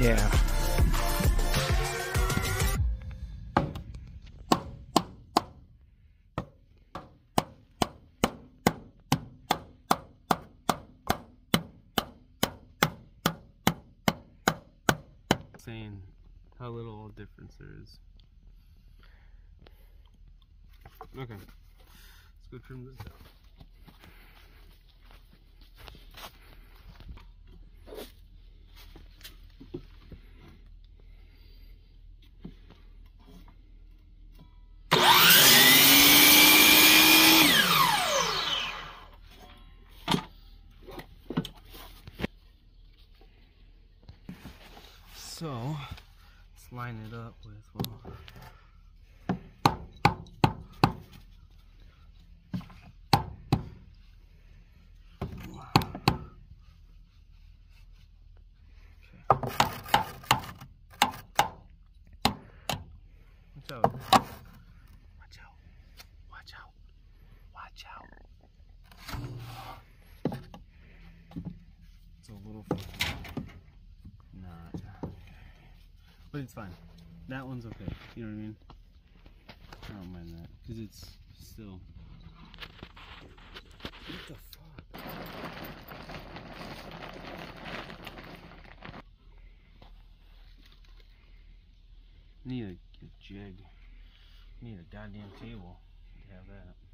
Yeah. Saying how little difference there is. Okay, let's go trim this down. So, let's line it up with, well, Watch out. Watch out. Watch out. Watch out. It's a little funky. Not. But it's fine. That one's okay. You know what I mean? I don't mind that. Because it's still. What the fuck? Need a, a jig. Need a goddamn table to have that.